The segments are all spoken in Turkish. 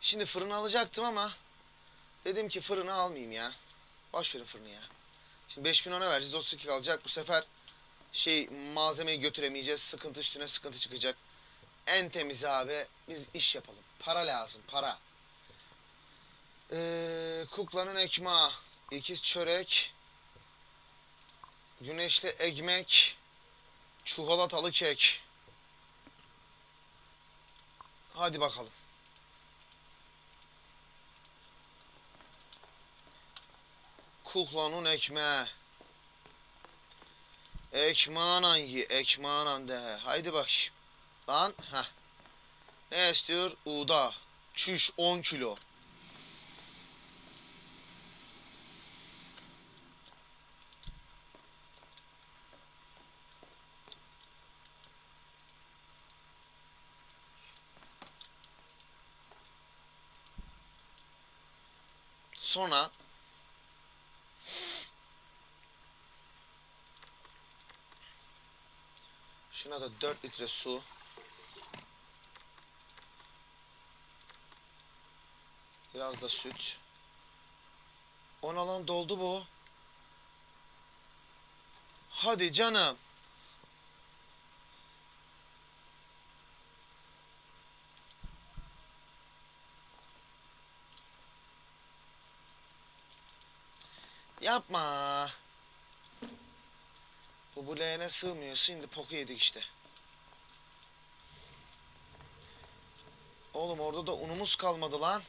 Şimdi fırını alacaktım ama dedim ki fırını almayayım ya. Boş verin fırını ya. Şimdi 5000 ona vereceğiz 32 kalacak. Bu sefer şey malzemeyi götüremeyeceğiz. Sıkıntı üstüne sıkıntı çıkacak. En temizi abi biz iş yapalım. Para lazım para. Ee, kuklanın ekmeği, ikiz çörek, güneşli ekmek, çikolatalı kek. Hadi bakalım. Kuklanın ekmeği. Ekmeğiyle ye, ekmeğiyle de. Haydi bak. Lan, heh. Ne istiyor? Uğda. Çüş 10 kilo. Sonra şuna da 4 litre su. Biraz da süt. Ona lan doldu bu. Hadi canım. Yapma. Bu bu leğene sığmıyor. Şimdi poku yedik işte. Oğlum orada da unumuz kalmadı lan.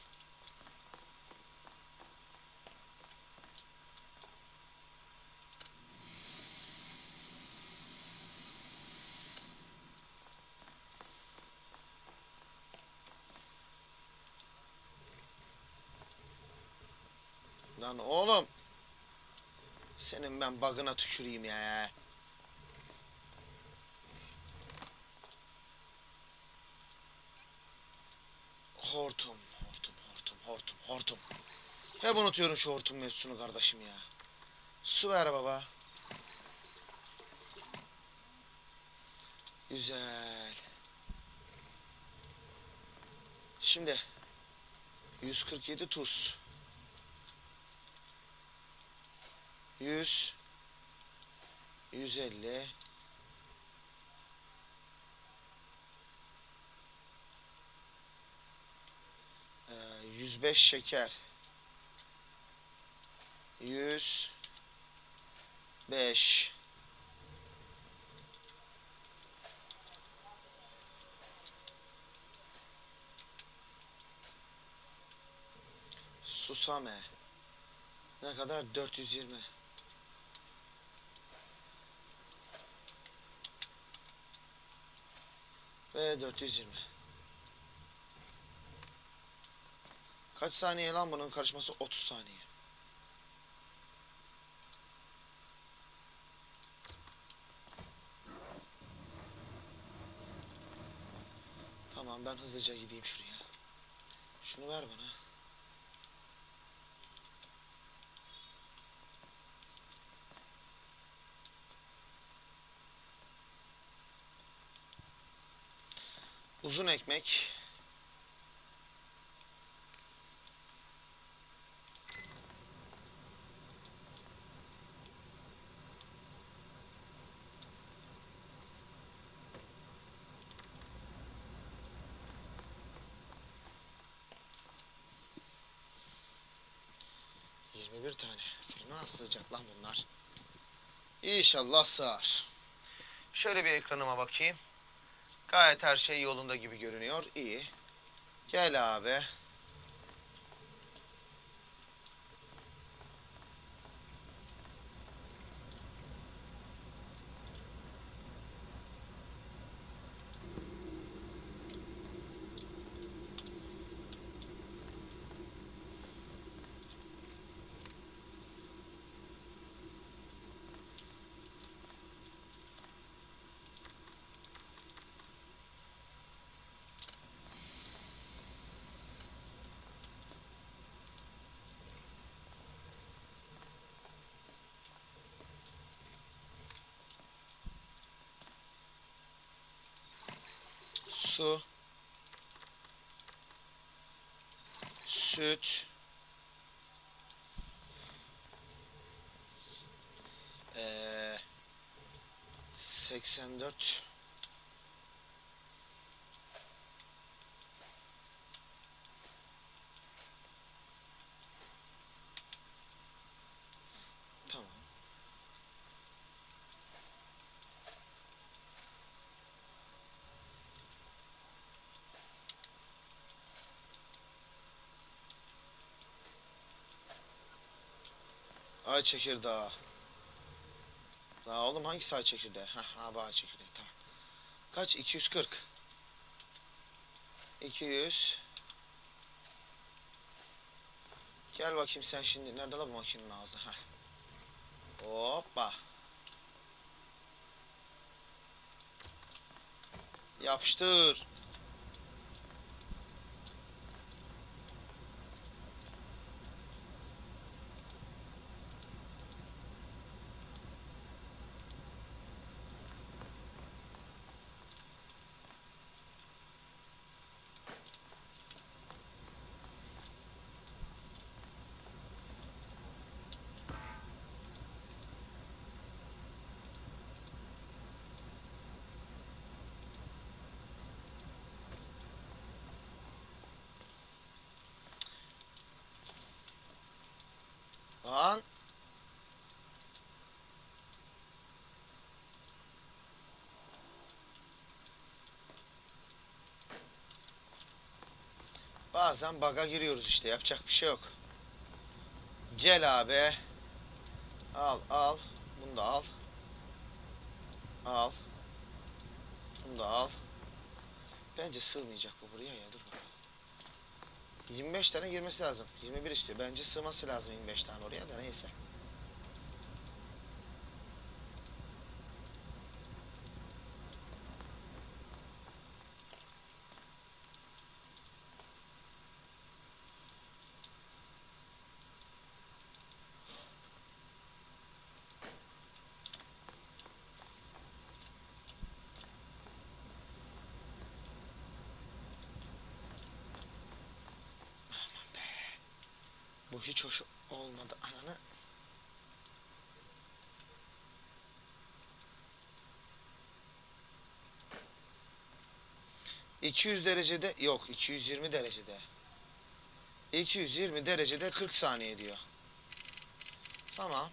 Lan oğlum. Senin ben bug'ına tüküreyim ya. Hortum, hortum, hortum, hortum, hortum. Hep unutuyorum şu hortum mevzusunu kardeşim ya. Su ver baba. Güzel. Şimdi 147 tuz. 100 150 Ee, 105 şeker. 105 Susame. Ne kadar? 420 Ve 420. Kaç saniye lan bunun karışması? 30 saniye. Tamam ben hızlıca gideyim şuraya. Şunu ver bana. Uzun ekmek. Yirmi bir tane. Fırına nasıl sığacak lan bunlar? İnşallah sığar. Şöyle bir ekranıma bakayım. Gayet her şey yolunda gibi görünüyor. İyi. Gel abi. Su. süt. Ee, 84 Tamam. Ay çekirdeği. La oğlum hangisi ay çekirdeği? Heh, ha bu ay çekirdeği tamam. Kaç? 240. 200. Gel bakayım sen şimdi. Nerede la bu makinenin ağzı? Heh. Hoppa. Yapıştır. Lan. Bazen baga giriyoruz işte yapacak bir şey yok. Gel abi. Al al. Bunu da al. Al. Bunu da al. Bence sığmayacak bu buraya ya dur bakalım. 25 tane girmesi lazım. 21 istiyor. Bence sığması lazım 25 tane oraya da neyse. Bu hiç hoş olmadı ananı. ...200 derecede... ...yok 220 derecede... ...220 derecede 40 saniye diyor. Tamam.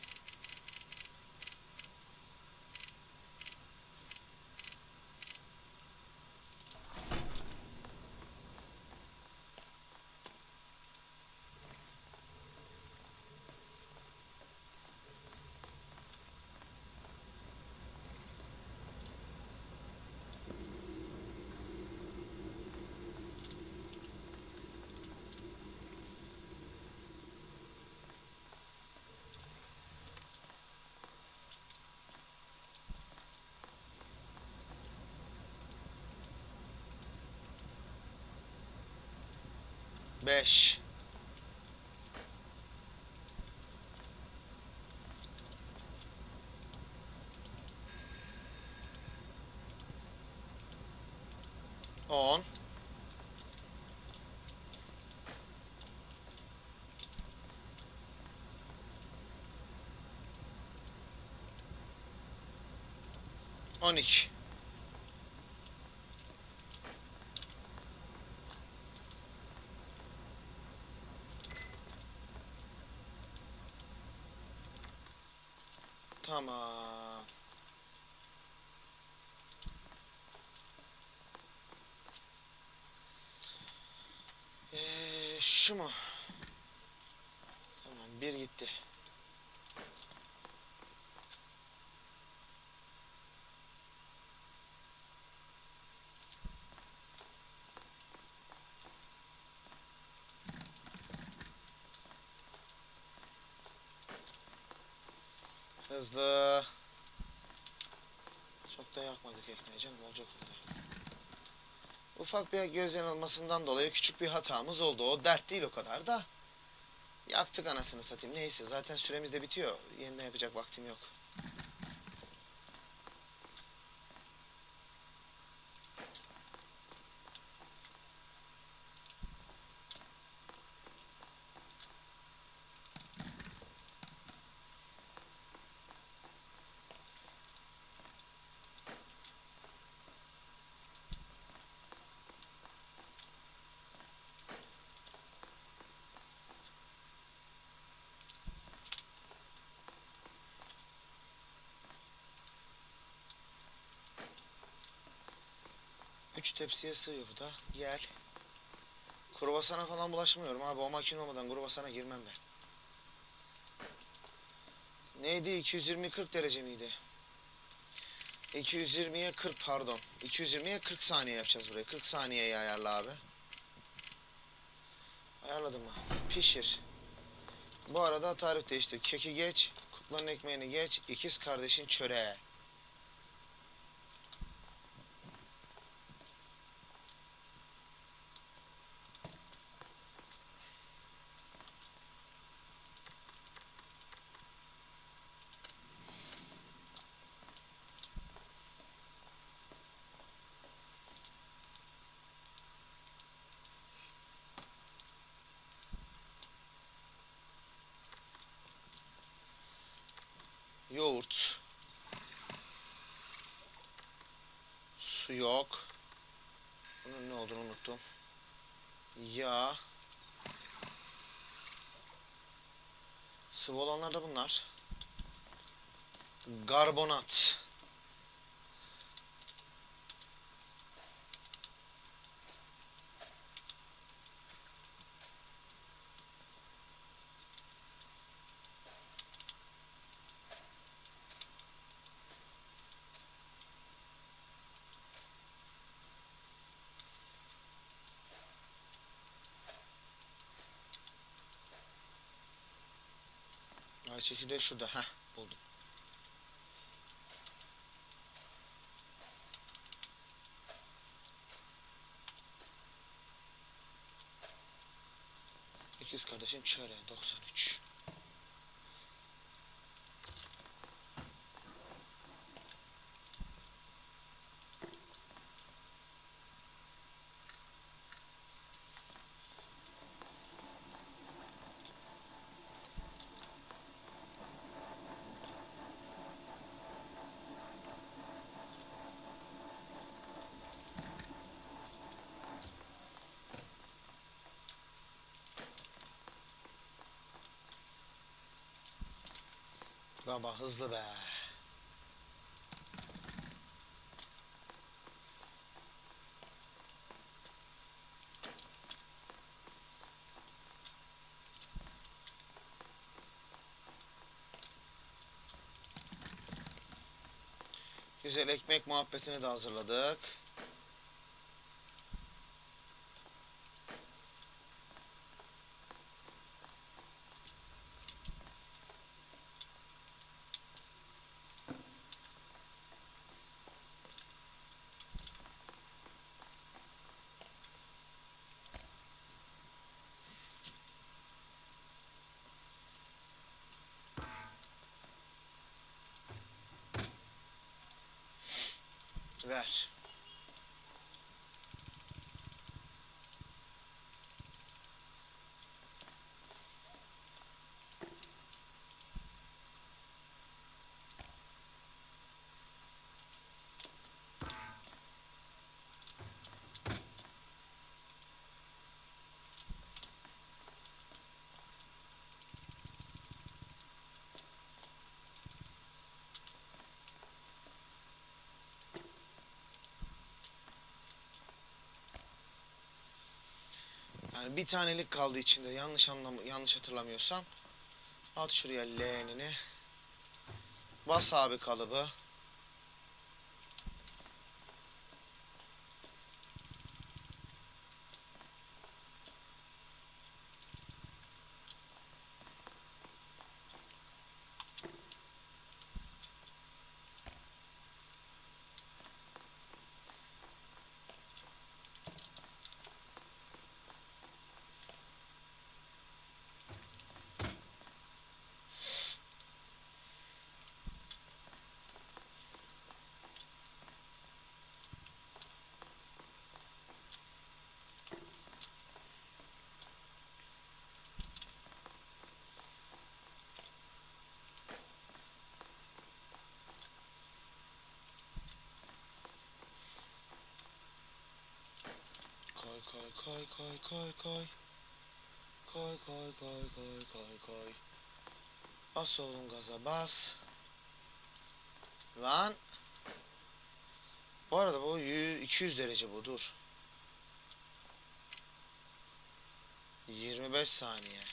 5 10 12 uh, Hızlı. Çok da yakmadık ekmeği canım olacak kadar. Ufak bir göz yanılmasından dolayı küçük bir hatamız oldu. O dert değil o kadar da. Yaktık anasını satayım. Neyse zaten süremiz de bitiyor. Yeniden yapacak vaktim yok. Tepsiye sığıyor bu da. Gel. Kruvasana falan bulaşmıyorum abi. O makine olmadan kruvasana girmem ben. Neydi? 220-40 derece miydi? 220'ye 40 pardon. 220'ye 40 saniye yapacağız burayı. 40 saniyeye ayarla abi. Ayarladım mı? Pişir. Bu arada tarif değişti. Keki geç, kuklanın ekmeğini geç, ikiz kardeşin çöreğe. Yoğurt. Su yok. Bunun ne olduğunu unuttum. Yağ. Sıvı olanlar da bunlar. Karbonat. Ay çekirdeği şurada. Heh buldum. İkiz kardeşin çöreği 93. Baba hızlı be. Güzel ekmek muhabbetini de hazırladık. Ver. Yani bir tanelik kaldı içinde. Yanlış anlam yanlış hatırlamıyorsam. At şuraya leğenini. Bas abi kalıbı. Koy koy koy koy koy. Koy koy koy koy koy koy. Bas oğlum gaza bas. Lan. Bu arada bu 100, 200 derece bu dur. 25 saniye.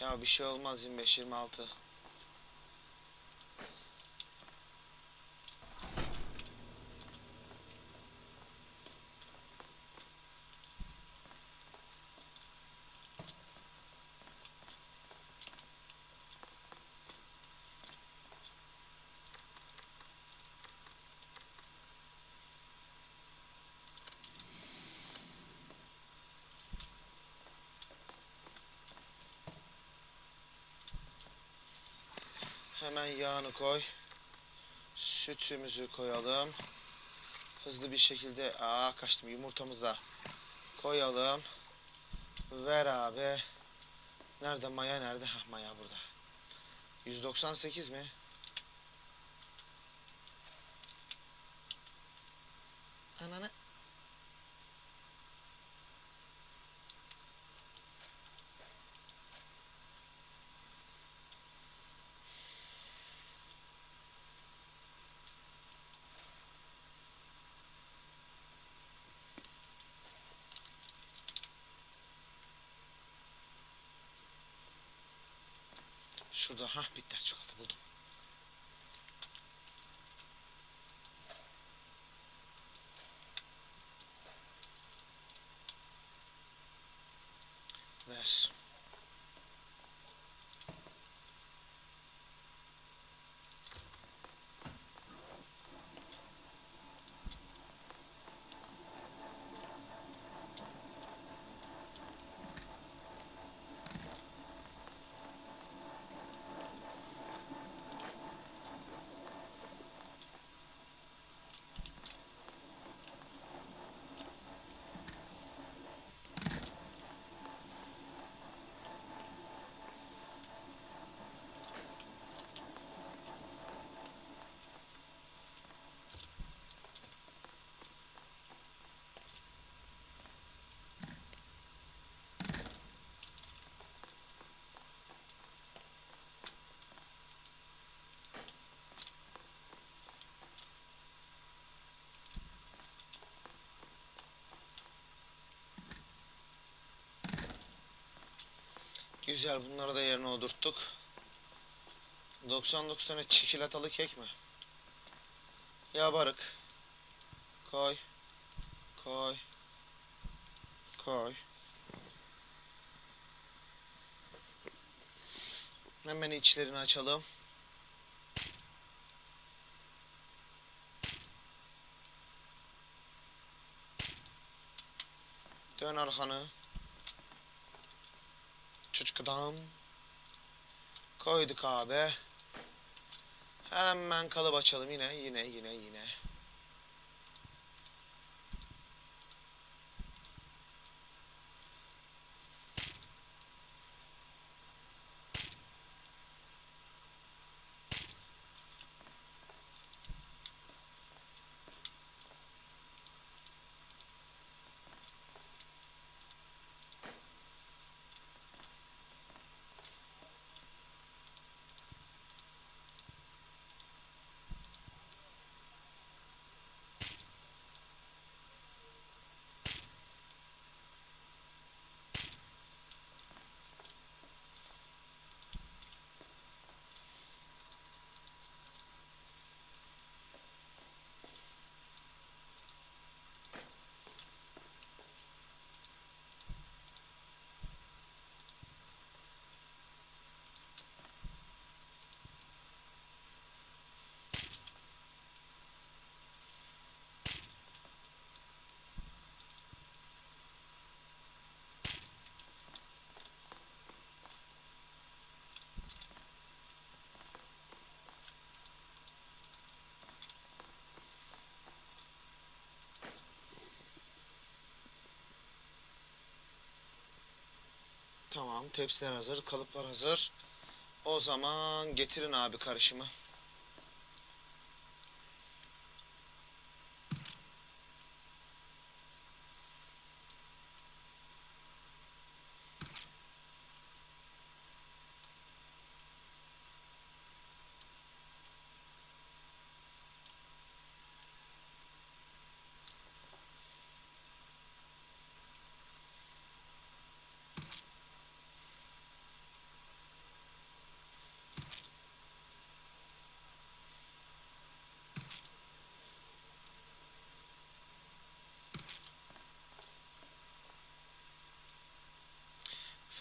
Ya bir şey olmaz 25 Hemen yağını koy. Sütümüzü koyalım. Hızlı bir şekilde aa kaçtım yumurtamızı da koyalım. Ver abi. Nerede maya nerede? Hah maya burada. 198 mi? Ananı. Şurada ha bitter çikolata buldum. Ver. Güzel bunları da yerine oturttuk. 99 tane çikolatalı kek mi? Ya barık. Koy. Koy. Koy. Hemen içlerini açalım. Dön arkanı. Çocuk adam. Koyduk abi. Hemen kalıp açalım yine yine yine yine. Tamam tepsiler hazır, kalıplar hazır. O zaman getirin abi karışımı.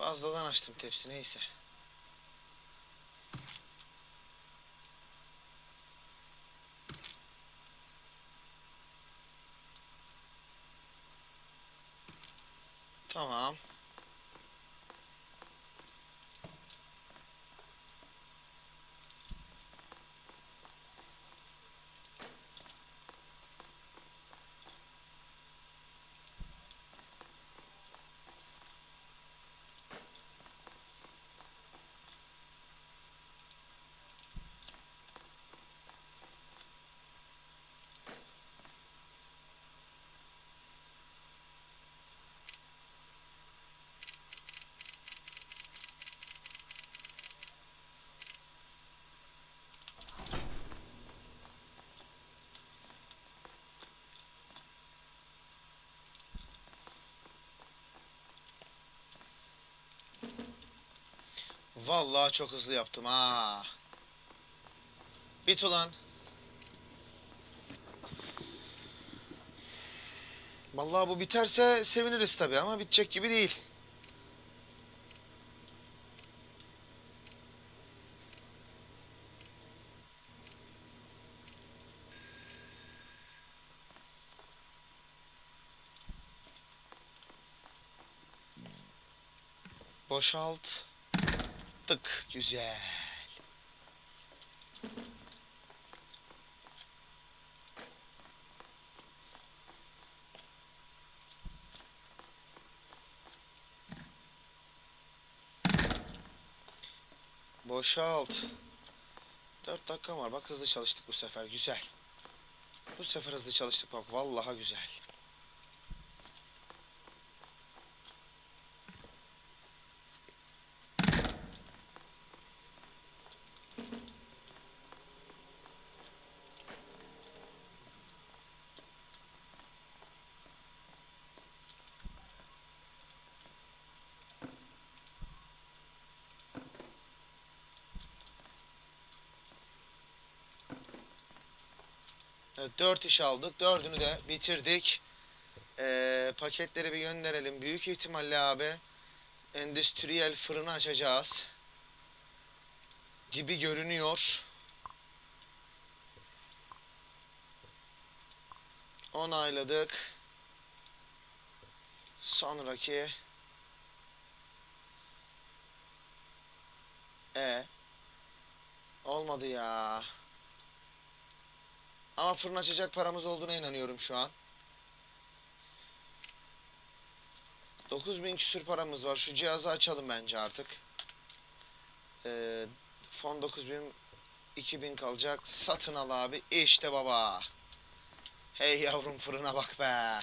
Fazladan açtım tepsi neyse. Tamam. Vallahi çok hızlı yaptım ha. Bit ulan. Vallahi bu biterse seviniriz tabii ama bitecek gibi değil. Boşalt. Tık. Güzel. Boşalt. 4 dakika var. Bak hızlı çalıştık bu sefer. Güzel. Bu sefer hızlı çalıştık bak. Vallahi güzel. 4 iş aldık. Dördünü de bitirdik. Ee, paketleri bir gönderelim. Büyük ihtimalle abi endüstriyel fırını açacağız. Gibi görünüyor. Onayladık. Sonraki E olmadı ya. Ama fırın açacak paramız olduğuna inanıyorum şu an. 9000 küsür paramız var. Şu cihazı açalım bence artık. Ee, fon 9000 2000 kalacak. Satın al abi. İşte baba. Hey yavrum fırına bak be.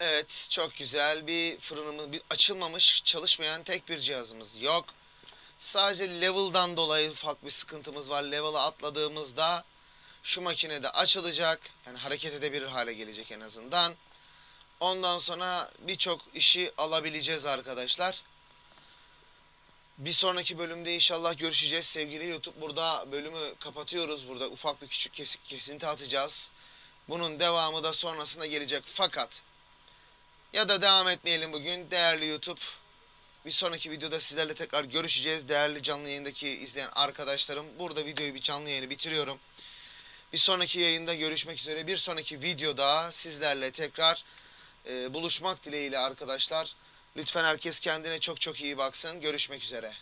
Evet çok güzel bir fırınımız. Bir açılmamış çalışmayan tek bir cihazımız yok. Sadece level'dan dolayı ufak bir sıkıntımız var. Level'a atladığımızda şu makinede açılacak. Yani hareket edebilir hale gelecek en azından. Ondan sonra birçok işi alabileceğiz arkadaşlar. Bir sonraki bölümde inşallah görüşeceğiz sevgili YouTube. Burada bölümü kapatıyoruz. Burada ufak bir küçük kesik kesinti atacağız. Bunun devamı da sonrasında gelecek. Fakat ya da devam etmeyelim bugün değerli YouTube. Bir sonraki videoda sizlerle tekrar görüşeceğiz. Değerli canlı yayındaki izleyen arkadaşlarım. Burada videoyu bir canlı yayını bitiriyorum. Bir sonraki yayında görüşmek üzere. Bir sonraki videoda sizlerle tekrar e, buluşmak dileğiyle arkadaşlar. Lütfen herkes kendine çok çok iyi baksın. Görüşmek üzere.